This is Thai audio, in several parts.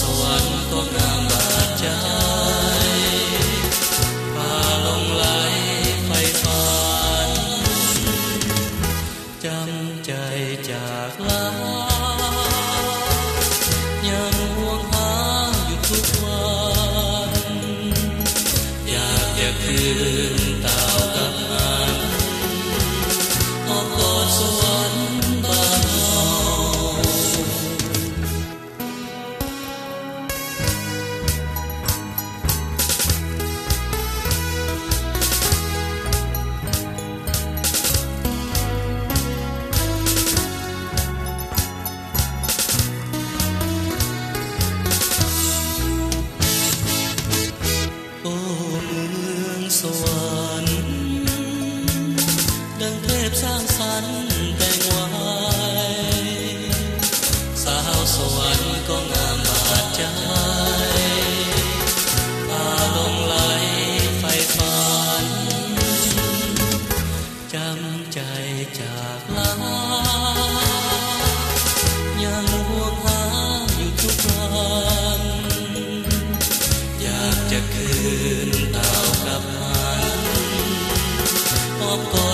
สวรรค์ก็งามบาดใจพาลงไหลไฟฝันจำใจจากลายังห่วงหาอยู่ทุกวัน อยากจะคืนตา อ้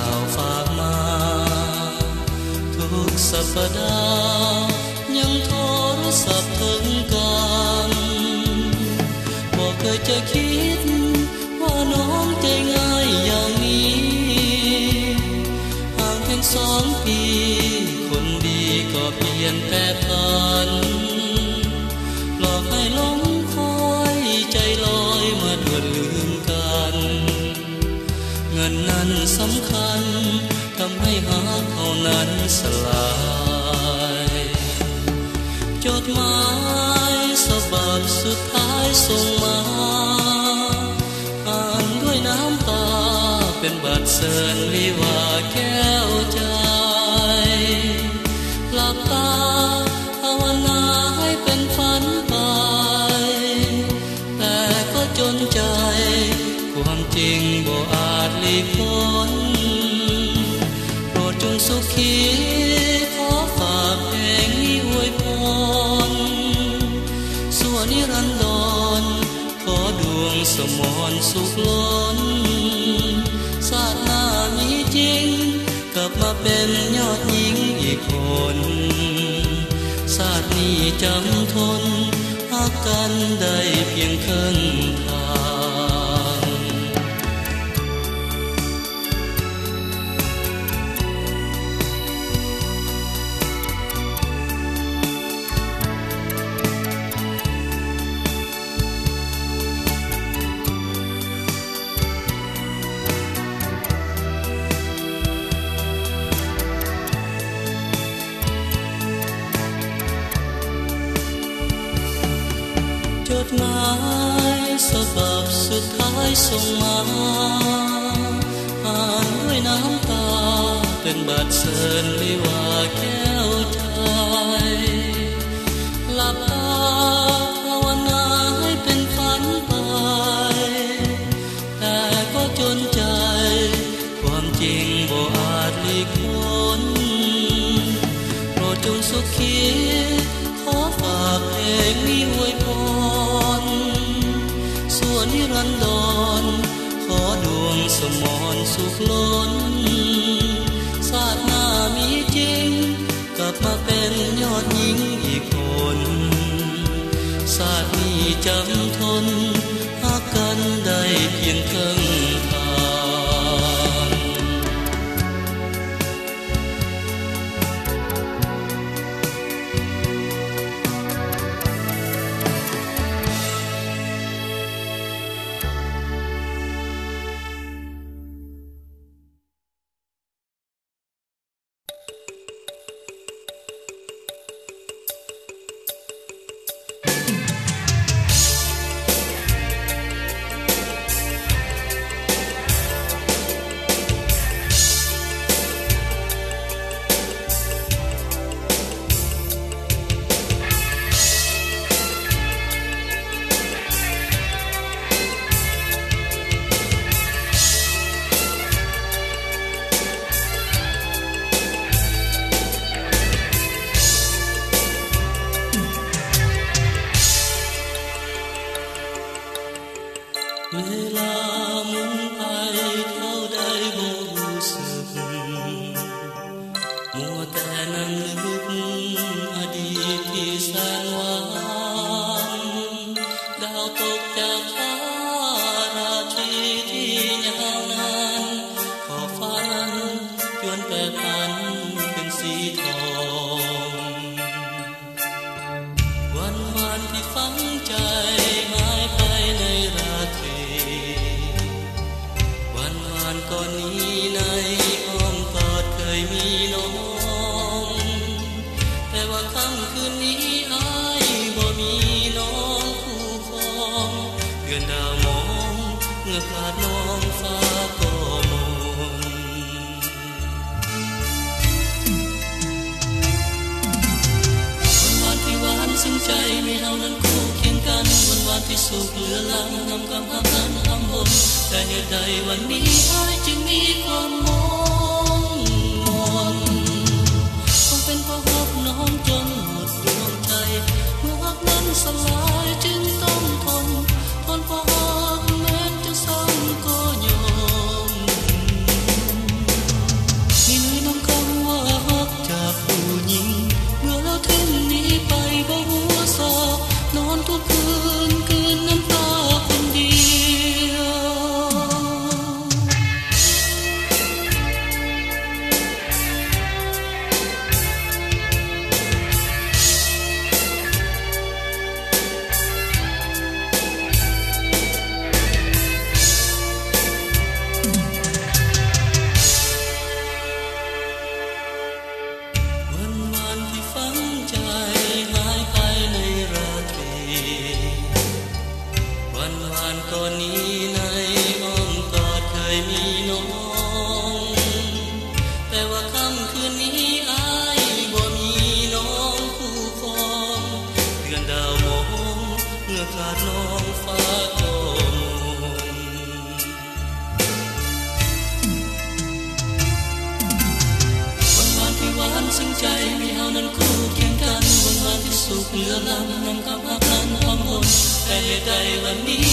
าวฝากมาทุกสัปดาห์ยังโทรศัพท์ถึงกันบอกเคยจะคิด เป็นบัตรเสิญวิวาแก้วใจหลับตาภาวนาให้เป็นฝันไป แต่ก็จนใจ ความจริงบ่อาจหลีกพ้นโปรดจงสุขีขอฝากเพลงนี้อวยพรส่วนนิรันดรขอดวงสมรสุขล้น เป็นยอดหญิงอีกคนศาสตร์นี้จำทนพักกันได้เพียงครึ่งทางายส่งมา อ่านด้วยน้ำตา เป็นบัตรเชิญวิวาแก้วใจหลับตาภาวนาให้เป็นฝันไป แต่ก็จนใจ ความจริงบ่อาจหลีกพ้นโปรดจงสุขีขอฝากเพลงนี้อวยพร ส่วนนิรันดรขอดวง สมอนสุขล้นศาสนามีจริง กลับมาเป็นยอดหญิงอีกคนศาสตร์นี้จำทนหากกันได้ เวลาหมุนไปเท่าใดบ่รู้สึกมัวแต่นั่งนึกอดีตที่แสนหวานดาวตกจากฟ้าราตรีที่ยาวนานขอบฟ้านั้นจวนแปรผันเป็นสีทอง เดือนดาวมองเมื่อขาดน้องฟ้าก็มนวันวานที่หวานซึ้งใจมีเฮานั้นคู่เคียงกันวันวานที่สุขเหลือล้ำนำกำพักนั้นทำบนแต่เหตุใดวันนี้อ้ายจึงมีความมองมนคงเป็นเพราะรักน้องจนหมดดวงใจเมื่อรักนั้นสลาย สุขเหลือล้